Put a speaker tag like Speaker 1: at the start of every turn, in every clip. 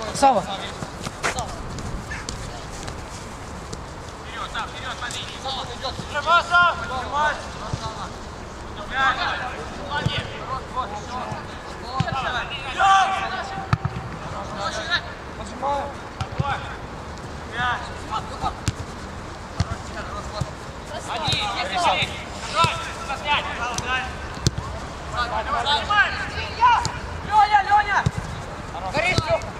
Speaker 1: ты охранник, где ты
Speaker 2: Ближе, Паш, ближе, ближе.
Speaker 1: А что?
Speaker 2: Дядя Лёша. Хорошо, Лёх, быстрее.
Speaker 3: Сава.
Speaker 2: Паша!
Speaker 3: Леня, Леня! Горишь, Лёха.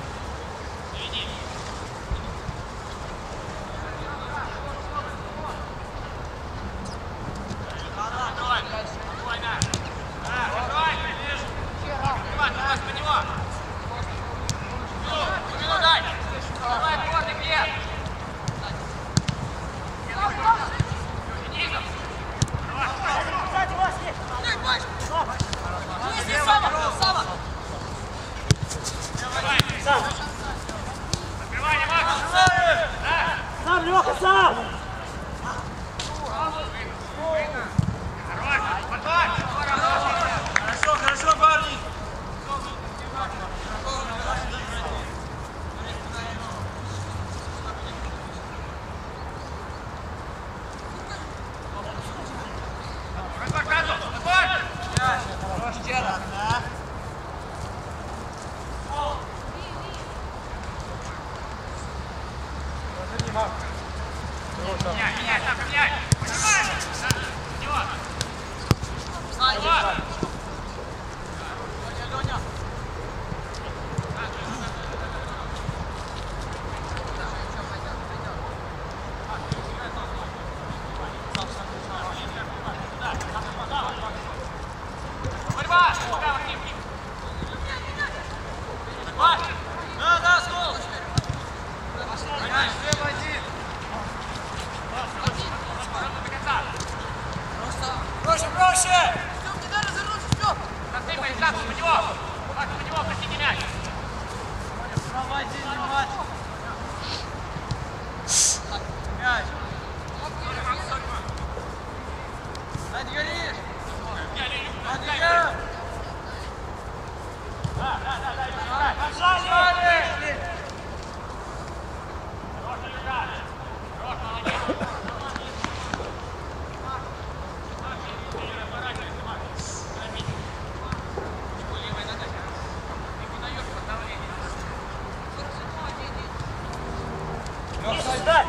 Speaker 2: Сзади вас есть. Сам. Сам, Леха, сам!
Speaker 4: Хорошо, хорошо, парни! Да, да, скол! Слева один! Проще, проще! Справа один, внимательно! Мяч! Сзади горишь! Сзади я! Пожали!
Speaker 2: Сюда.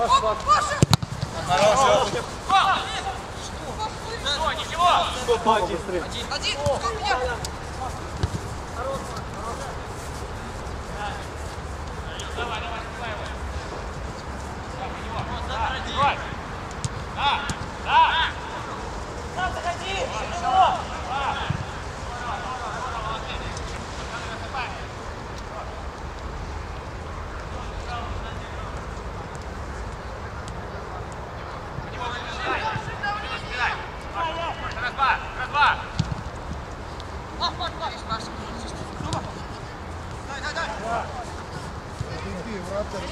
Speaker 1: Паш, Паш.
Speaker 4: Хороший!
Speaker 1: Паш, быстрее.
Speaker 2: Сам заходи.
Speaker 4: Стоп,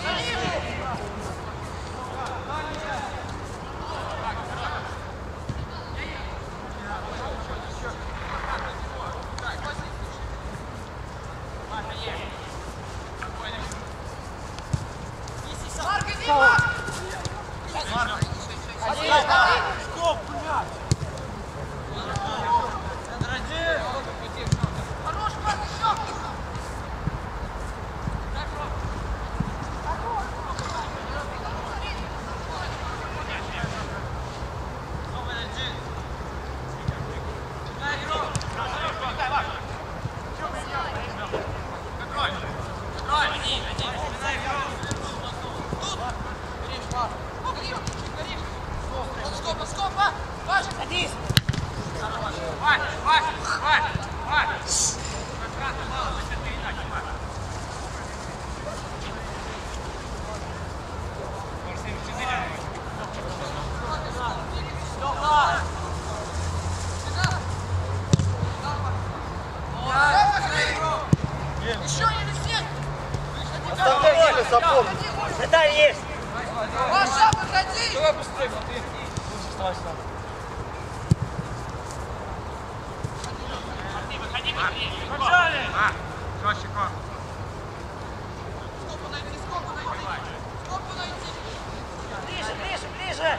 Speaker 4: блядь! Центр
Speaker 1: один! Дима, запомни.
Speaker 2: Вратарь есть!
Speaker 3: Паша, выходи!
Speaker 4: Давай быстрее, смотри.
Speaker 2: Побежали!
Speaker 4: А, жестче корм.
Speaker 2: Ближе, ближе, ближе!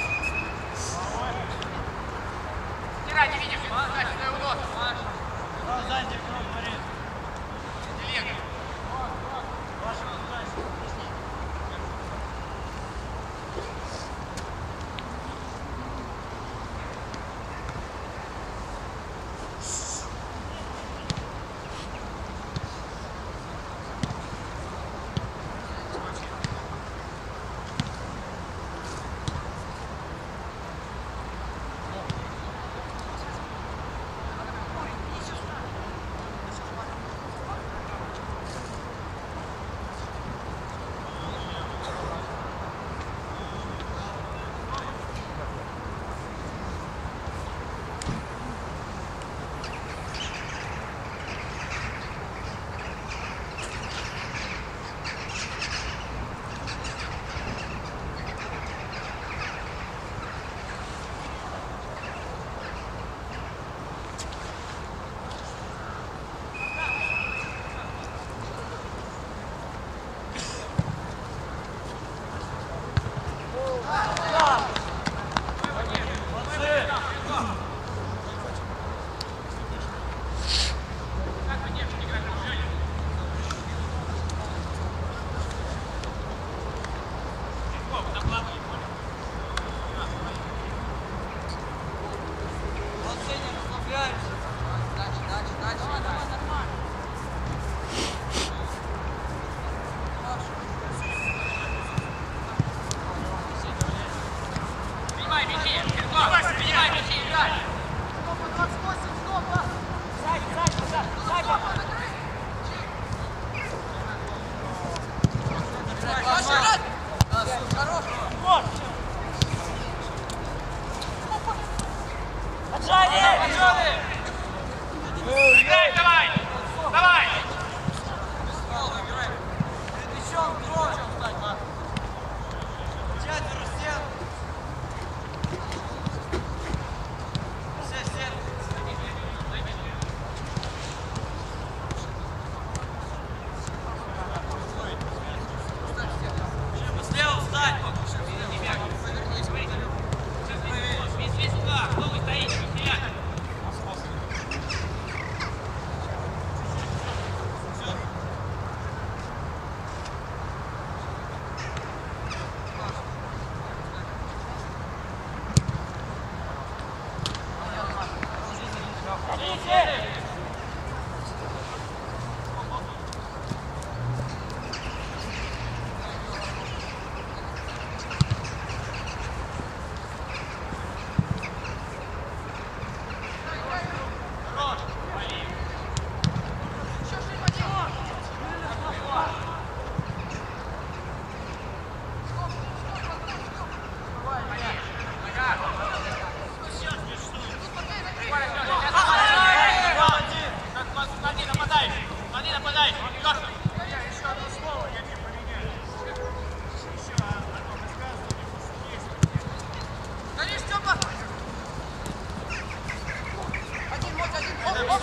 Speaker 4: Стирай, не видишь, значит, твой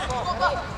Speaker 3: 不不不。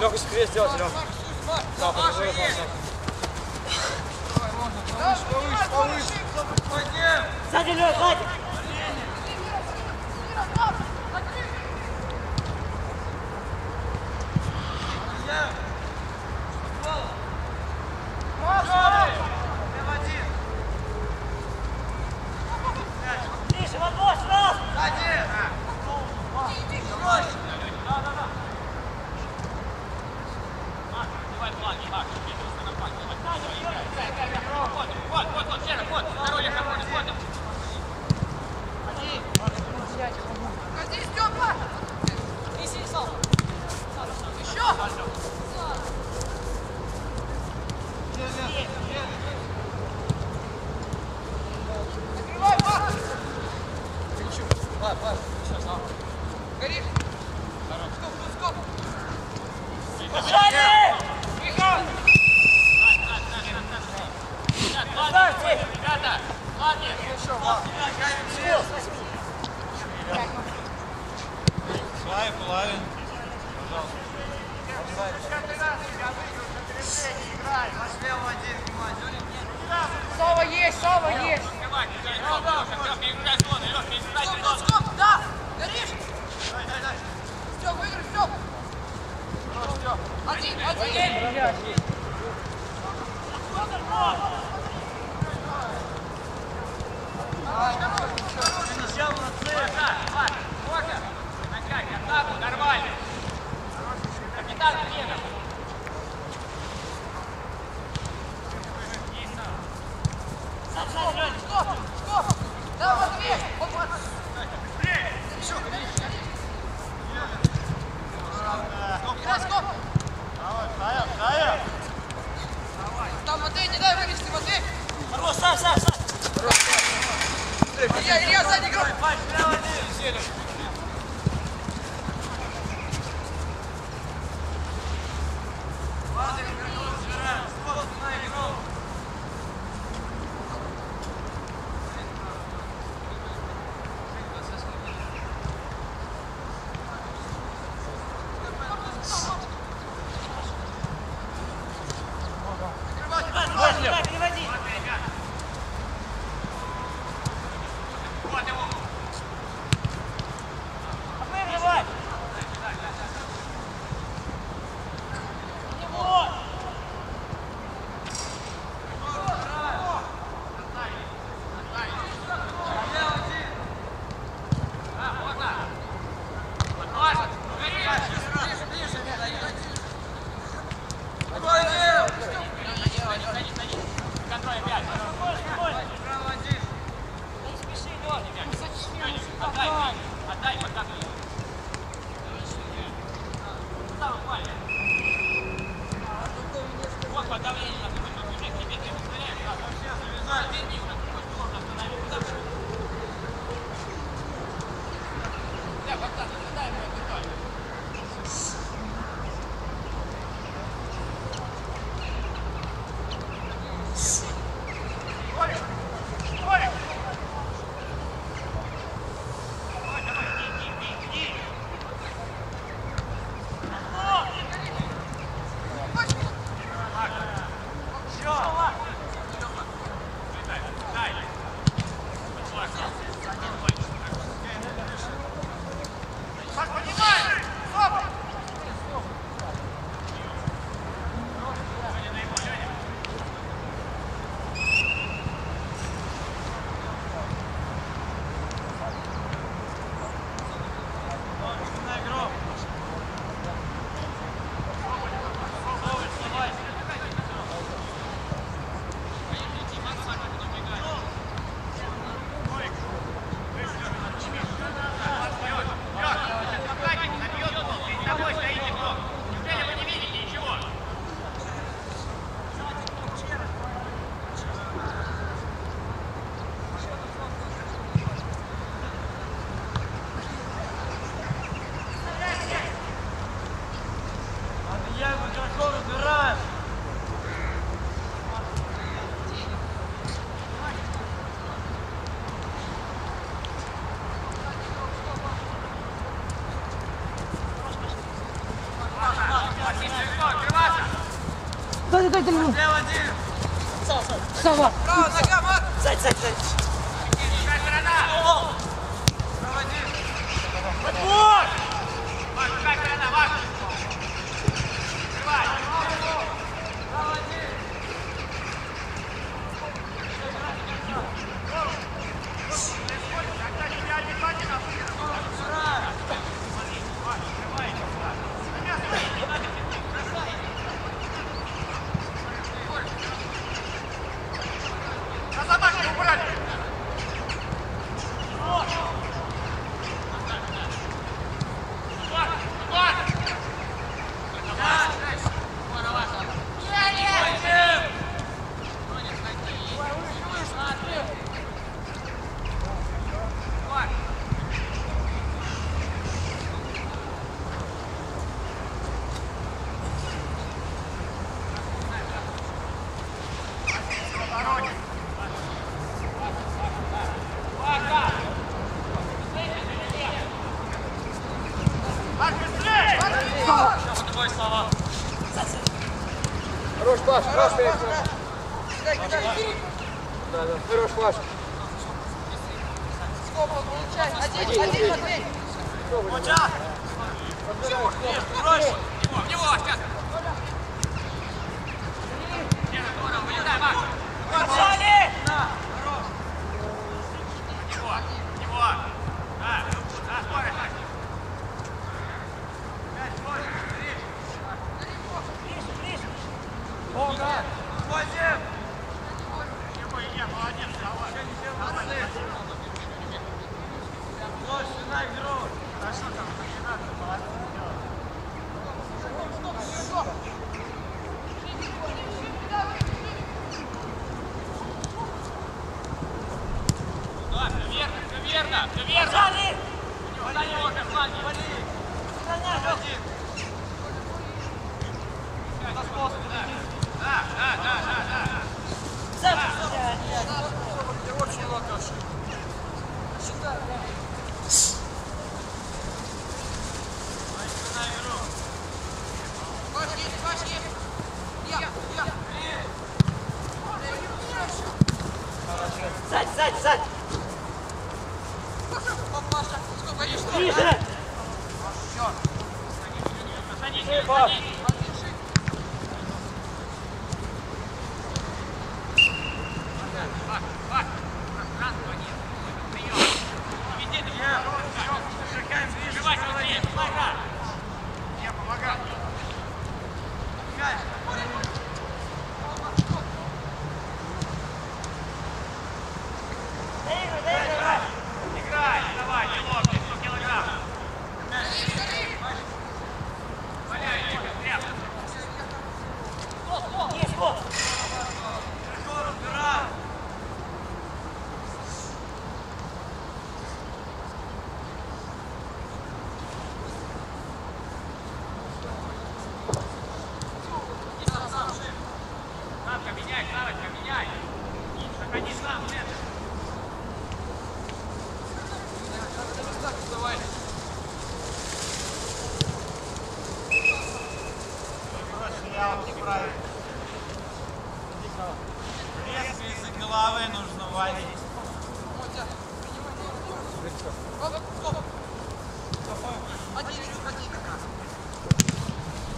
Speaker 1: Леха, скорее сделать, Леха.
Speaker 3: Да, подожди, Давай, можно, повыше, повыше.
Speaker 2: Сзади, Леха, сзади.
Speaker 4: дай, дай, дай.
Speaker 1: Слева один.
Speaker 3: Сава, Сава.
Speaker 1: Сава.
Speaker 3: Право, нога, Марк.
Speaker 2: Сядь, сядь, сядь.
Speaker 4: Какая
Speaker 3: граната? Справа
Speaker 5: один.
Speaker 4: Подбор! Trust me.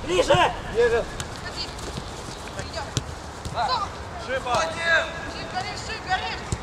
Speaker 2: Ближе! Ближе!
Speaker 3: Шиба!
Speaker 5: Шип, горишь, шип, горишь!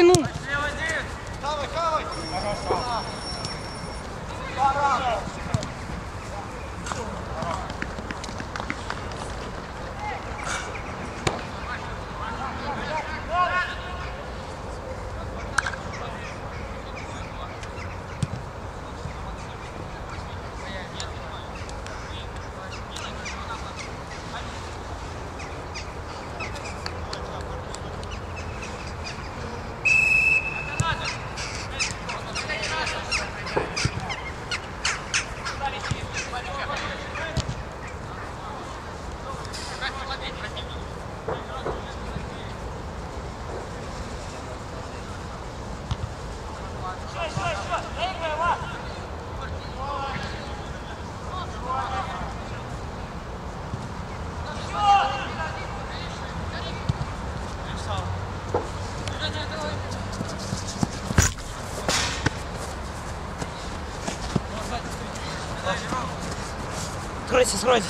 Speaker 6: Сова,
Speaker 2: Скройся,